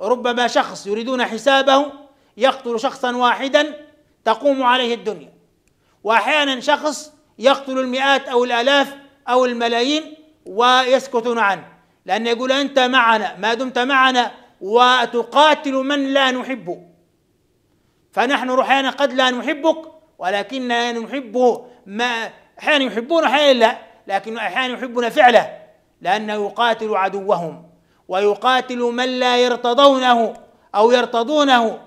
ربما شخص يريدون حسابه يقتل شخصا واحدا تقوم عليه الدنيا. وأحيانا شخص يقتل المئات أو الآلاف أو الملايين ويسكتون عنه لأن يقول أنت معنا ما دمت معنا وتقاتل من لا نحبه فنحن أحيانا قد لا نحبك ولكننا نحبه ما أحيانا يحبون أحيانا لا لكن أحيانا يحبنا فعله لأنه يقاتل عدوهم. ويقاتل من لا يرتضونه أو يرتضونه.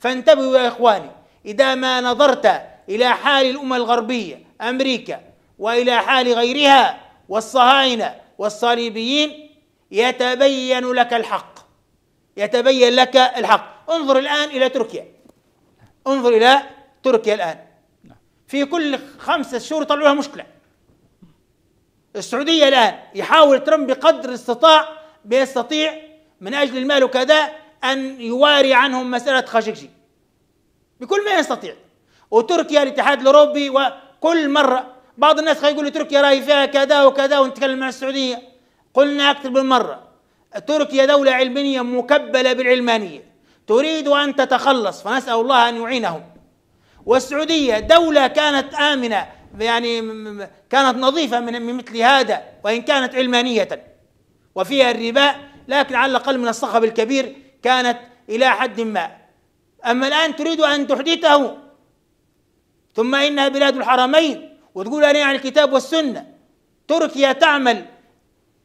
فانتبهوا يا إخواني إذا ما نظرت إلى حال الأمة الغربية أمريكا وإلى حال غيرها والصهاينة والصليبيين يتبين لك الحق. يتبين لك الحق. انظر الآن إلى تركيا. انظر إلى تركيا الآن. في كل خمسة شهور يطلعوا لها مشكلة. السعودية الآن يحاول ترمب بقدر استطاع بيستطيع من أجل المال وكذا أن يواري عنهم مسألة خاشقجي بكل ما يستطيع. وتركيا الاتحاد الأوروبي وكل مرة بعض الناس يقول تركيا راهي فيها كذا وكذا ونتكلم مع السعودية. قلنا أكثر من مرة. تركيا دولة علمانية مكبلة بالعلمانية. تريد أن تتخلص فنسأل الله أن يعينهم. والسعودية دولة كانت آمنة يعني كانت نظيفة من مثل هذا وإن كانت علمانية. وفيها الربا لكن على الأقل من الصخب الكبير كانت إلى حد ما. أما الآن تريد أن تحدثه. ثم إنها بلاد الحرمين وتقول أنا عن الكتاب والسنة. تركيا تعمل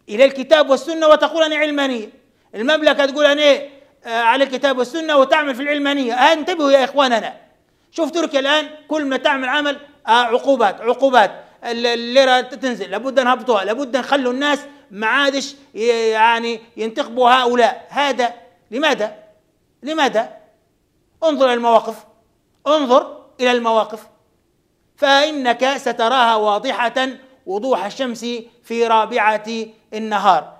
إلى الكتاب والسنة وتقول أنا علمانية. المملكة تقول أنا آه، على الكتاب والسنة وتعمل في العلمانية. آه انتبهوا يا إخواننا. شوف تركيا الآن كل ما تعمل عمل آه عقوبات عقوبات. الليرة تنزل لابد نهبطوها لابد نخلوا الناس ما عادش يعني ينتخبوا هؤلاء هذا لماذا؟ لماذا؟ انظر إلى المواقف انظر إلى المواقف فإنك ستراها واضحة وضوح الشمس في رابعة النهار